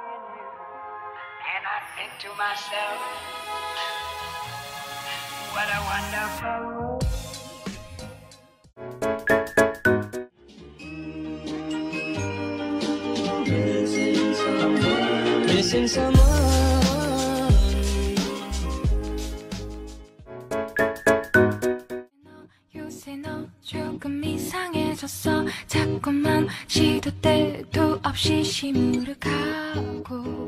And I think to myself, what a wonderful world. Missing someone. Missing someone. 조금 이상해졌어. 자꾸만 시도 때도 없이 시무룩하고